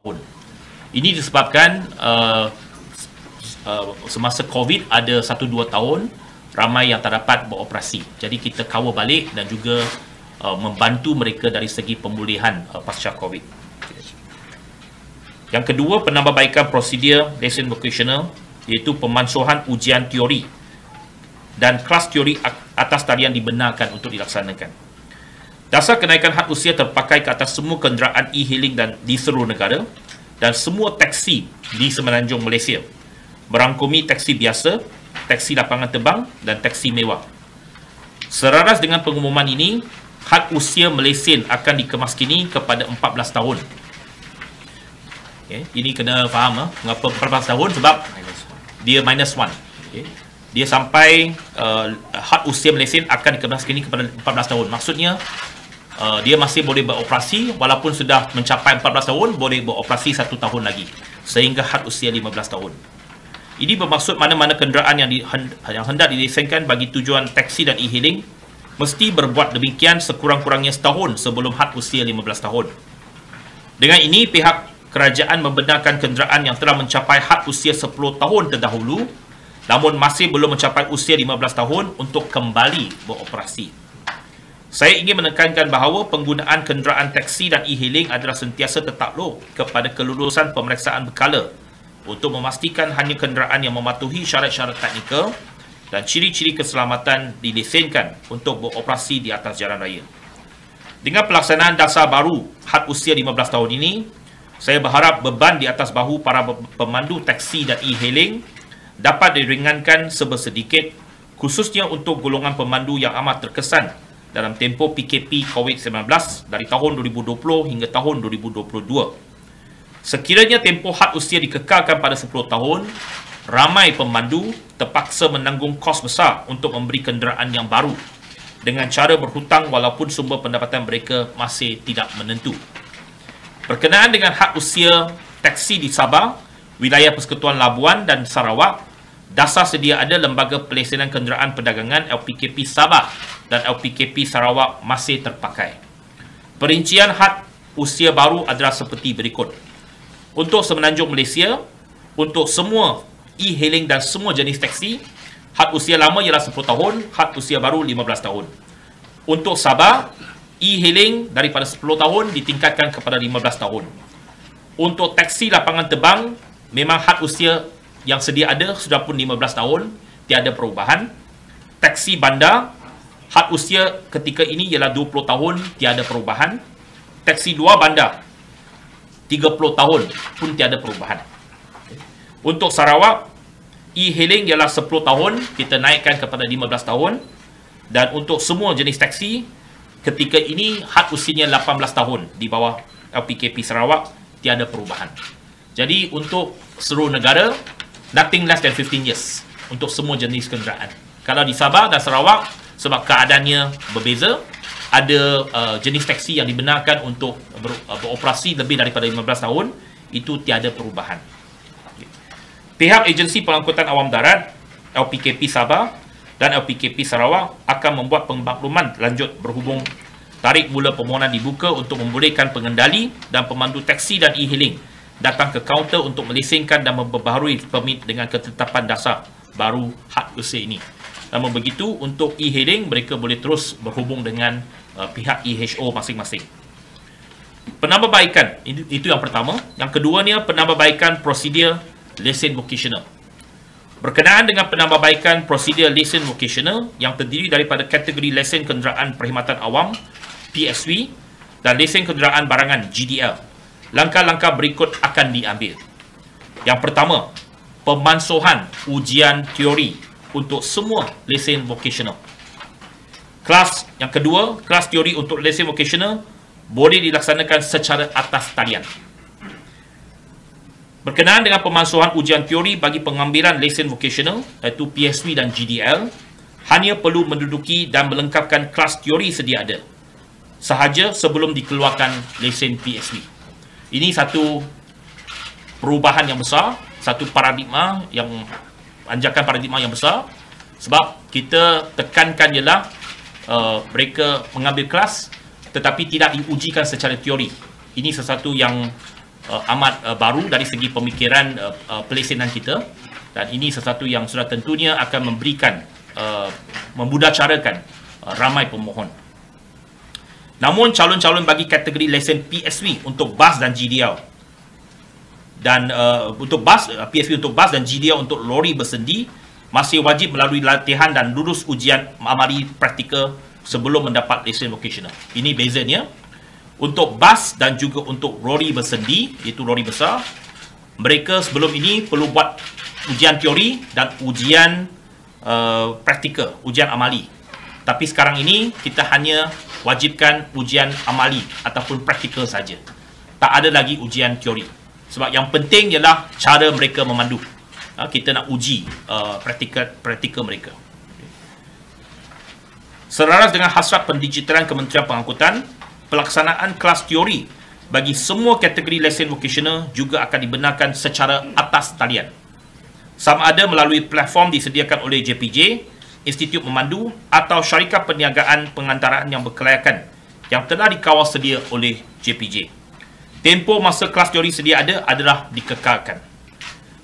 tahun. Ini disebabkan uh, uh, semasa COVID ada 1-2 tahun ramai yang tak dapat beroperasi. Jadi kita kawal balik dan juga uh, membantu mereka dari segi pemulihan uh, pasca COVID. Yang kedua, penambahbaikan prosedur lesson vocational iaitu pemansuhan ujian teori dan kelas teori atas talian dibenarkan untuk dilaksanakan. Dasar kenaikan had usia terpakai ke atas semua kenderaan e-hailing dan di seluruh negara dan semua taksi di Semenanjung Malaysia. Merangkumi taksi biasa, taksi lapangan terbang dan taksi mewah. Seraras dengan pengumuman ini, had usia Malaysia akan dikemaskini kepada 14 tahun. Okay. Ini kena faham, eh? mengapa 14 tahun sebab dia minus 1. Okay. Dia sampai uh, had usia Malaysia akan dikemaskini kepada 14 tahun. Maksudnya, uh, dia masih boleh beroperasi walaupun sudah mencapai 14 tahun boleh beroperasi satu tahun lagi sehingga had usia 15 tahun ini bermaksud mana-mana kenderaan yang, di, yang hendak dilesenkan bagi tujuan taksi dan e-hailing mesti berbuat demikian sekurang-kurangnya setahun sebelum had usia 15 tahun dengan ini pihak kerajaan membenarkan kenderaan yang telah mencapai had usia 10 tahun terdahulu namun masih belum mencapai usia 15 tahun untuk kembali beroperasi. Saya ingin menekankan bahawa penggunaan kenderaan taksi dan e-hailing adalah sentiasa tertakluk kepada kelulusan pemeriksaan berkala untuk memastikan hanya kenderaan yang mematuhi syarat-syarat teknikal dan ciri-ciri keselamatan dilesenkan untuk beroperasi di atas jalan raya. Dengan pelaksanaan dasar baru had usia 15 tahun ini, saya berharap beban di atas bahu para pemandu taksi dan e-hailing dapat diringankan sebersedikit khususnya untuk golongan pemandu yang amat terkesan dalam tempoh PKP COVID-19 dari tahun 2020 hingga tahun 2022. Sekiranya tempoh had usia dikekalkan pada 10 tahun, ramai pemandu terpaksa menanggung kos besar untuk memberi kenderaan yang baru dengan cara berhutang walaupun sumber pendapatan mereka masih tidak menentu. Berkenaan dengan had usia taksi di Sabah, wilayah Persekutuan Labuan dan Sarawak, dasar sedia ada Lembaga Pelesenan Kenderaan Perdagangan LPKP Sabah dan LPKP Sarawak masih terpakai. Perincian had usia baru adalah seperti berikut. Untuk Semenanjung Malaysia, untuk semua e-hailing dan semua jenis taksi, had usia lama ialah 10 tahun, had usia baru 15 tahun. Untuk Sabah, e-hailing daripada 10 tahun ditingkatkan kepada 15 tahun. Untuk taksi lapangan terbang, memang had usia yang sedia ada sudah pun 15 tahun, tiada perubahan. Taksi bandar had usia ketika ini ialah 20 tahun tiada perubahan. Taksi luar bandar 30 tahun pun tiada perubahan. Untuk Sarawak e-hailing ialah 10 tahun kita naikkan kepada 15 tahun. Dan untuk semua jenis taksi ketika ini had usianya 18 tahun di bawah LPKP Sarawak tiada perubahan. Jadi untuk seluruh negara nothing less than 15 years untuk semua jenis kenderaan. Kalau di Sabah dan Sarawak sebab keadaannya berbeza ada uh, jenis taksi yang dibenarkan untuk ber, uh, beroperasi lebih daripada 15 tahun itu tiada perubahan. Pihak agensi pengangkutan awam darat LPKP Sabah dan LPKP Sarawak akan membuat pengmakluman lanjut berhubung tarik mula permohonan dibuka untuk membolehkan pengendali dan pemandu taksi dan e-hailing datang ke kaunter untuk melesenkan dan memperbaharui permit dengan ketetapan dasar baru had usia ini. Namun begitu, untuk e-hailing, mereka boleh terus berhubung dengan uh, pihak EHO masing-masing. Penambahbaikan, itu yang pertama. Yang keduanya, penambahbaikan prosedur lesen vocational. Berkenaan dengan penambahbaikan prosedur lesen vocational yang terdiri daripada kategori lesen kenderaan perkhidmatan awam, PSV, dan lesen kenderaan barangan, GDL. Langkah-langkah berikut akan diambil. Yang pertama, pemansuhan ujian teori untuk semua lesen vocational. Kelas yang kedua, kelas teori untuk lesen vocational boleh dilaksanakan secara atas talian. Berkenaan dengan pemansuhan ujian teori bagi pengambilan lesen vocational iaitu PSV dan GDL, hanya perlu menduduki dan melengkapkan kelas teori sedia ada sahaja sebelum dikeluarkan lesen PSV. Ini satu perubahan yang besar, satu paradigma yang anjakan paradigma yang besar. Sebab kita tekankan ialah uh, mereka mengambil kelas tetapi tidak diujikan secara teori. Ini sesuatu yang uh, amat uh, baru dari segi pemikiran uh, uh, pelesenan kita. Dan ini sesuatu yang sudah tentunya akan memberikan uh, memudahcarakan uh, ramai pemohon. Namun calon-calon bagi kategori lesen PSV untuk bas dan GDL dan uh, untuk bas uh, PSV untuk bas dan GDL untuk lori bersendi masih wajib melalui latihan dan lulus ujian amali praktikal sebelum mendapat lesen vocational. Ini bezanya. Untuk bas dan juga untuk lori bersendi, iaitu lori besar, mereka sebelum ini perlu buat ujian teori dan ujian uh, praktikal, ujian amali. Tapi sekarang ini kita hanya wajibkan ujian amali ataupun praktikal saja. Tak ada lagi ujian teori. Sebab yang penting ialah cara mereka memandu. Ha, kita nak uji uh, praktikal praktikal mereka. Selaras dengan hasrat pendigitalan Kementerian Pengangkutan, pelaksanaan kelas teori bagi semua kategori lesen vocational juga akan dibenarkan secara atas talian. Sama ada melalui platform disediakan oleh JPJ, Institut Memandu atau syarikat perniagaan pengantaraan yang berkelayakan yang telah dikawal sedia oleh JPJ. Tempoh masa kelas teori sedia ada adalah dikekalkan.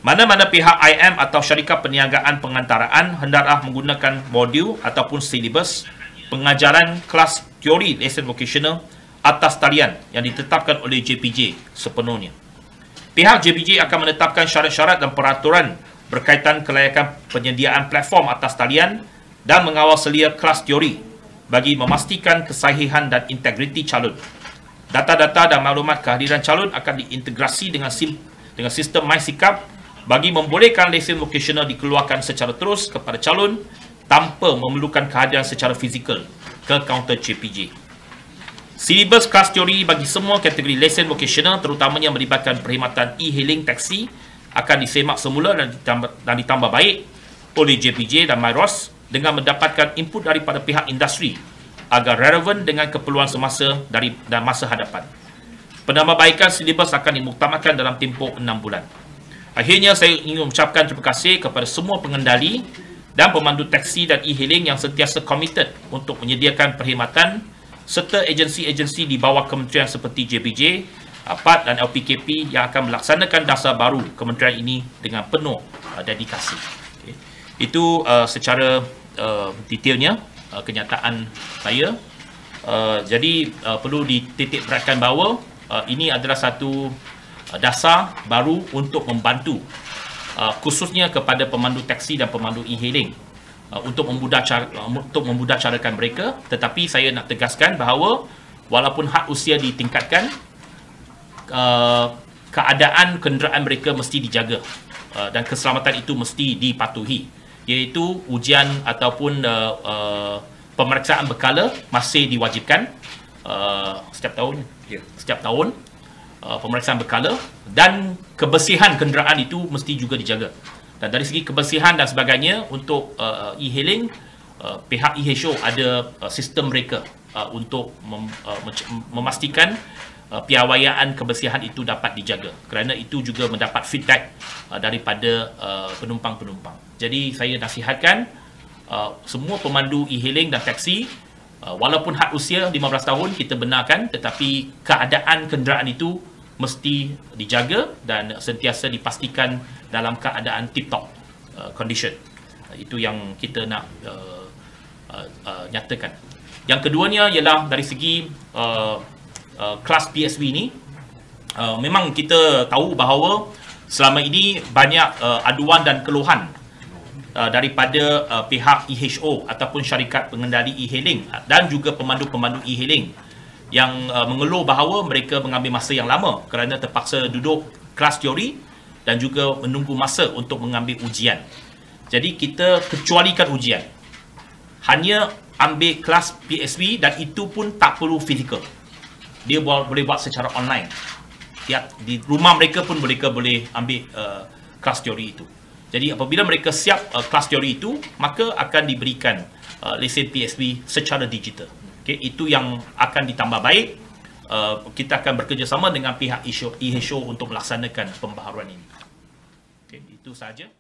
Mana-mana pihak IM atau syarikat perniagaan pengantaraan hendaklah menggunakan modul ataupun silibus pengajaran kelas teori lesen vocational atas talian yang ditetapkan oleh JPJ sepenuhnya. Pihak JPJ akan menetapkan syarat-syarat dan peraturan berkaitan kelayakan penyediaan platform atas talian dan mengawal selia kelas teori bagi memastikan kesahihan dan integriti calon. Data-data dan maklumat kehadiran calon akan diintegrasi dengan sim dengan sistem MySikap bagi membolehkan lesen vocational dikeluarkan secara terus kepada calon tanpa memerlukan kehadiran secara fizikal ke kaunter JPJ. Silibus kelas teori bagi semua kategori lesen vocational terutamanya melibatkan perkhidmatan e-hailing taksi akan disemak semula dan ditambah, dan ditambah baik oleh JPJ dan MyROS dengan mendapatkan input daripada pihak industri agar relevan dengan keperluan semasa dari dan masa hadapan. Penambahbaikan silibus akan dimuktamadkan dalam tempoh 6 bulan. Akhirnya saya ingin mengucapkan terima kasih kepada semua pengendali dan pemandu taksi dan e-hailing yang sentiasa committed untuk menyediakan perkhidmatan serta agensi-agensi di bawah kementerian seperti JPJ, APAT dan LPKP yang akan melaksanakan dasar baru kementerian ini dengan penuh uh, dedikasi. Okay. Itu uh, secara uh, detailnya uh, kenyataan saya. Uh, jadi uh, perlu dititik beratkan bahawa uh, ini adalah satu uh, dasar baru untuk membantu uh, khususnya kepada pemandu taksi dan pemandu e-hailing uh, untuk memudahcar uh, untuk memudahcarakan mereka tetapi saya nak tegaskan bahawa walaupun had usia ditingkatkan uh, keadaan kenderaan mereka mesti dijaga uh, dan keselamatan itu mesti dipatuhi. Iaitu ujian ataupun uh, uh, pemeriksaan berkala masih diwajibkan uh, setiap tahun. Yeah. setiap tahun uh, pemeriksaan berkala. Dan kebersihan kenderaan itu mesti juga dijaga. Dan dari segi kebersihan dan sebagainya untuk uh, e-hailing uh, pihak eHSHO ada uh, sistem mereka uh, untuk mem, uh, memastikan uh, piawaian kebersihan itu dapat dijaga kerana itu juga mendapat feedback uh, daripada uh, penumpang-penumpang jadi saya nasihatkan uh, semua pemandu e-hailing dan taksi uh, walaupun had usia 15 tahun kita benarkan tetapi keadaan kenderaan itu mesti dijaga dan sentiasa dipastikan dalam keadaan tip-top uh, condition. Uh, itu yang kita nak uh, uh, uh, nyatakan. Yang keduanya ialah dari segi uh, uh, kelas PSV ini, uh, memang kita tahu bahawa selama ini banyak uh, aduan dan keluhan uh, daripada uh, pihak EHO ataupun syarikat pengendali e-hailing dan juga pemandu-pemandu e-hailing yang uh, mengeluh bahawa mereka mengambil masa yang lama kerana terpaksa duduk kelas teori dan juga menunggu masa untuk mengambil ujian. Jadi kita kecualikan ujian. Hanya ambil kelas PSV dan itu pun tak perlu fizikal. Dia boleh buat secara online. Ya, di rumah mereka pun mereka boleh ambil uh, kelas teori itu. Jadi apabila mereka siap uh, kelas teori itu, maka akan diberikan uh, lesen PSV secara digital. Okay, itu yang akan ditambah baik. Uh, kita akan bekerjasama dengan pihak IHO untuk melaksanakan pembaharuan ini. Okay, itu saja.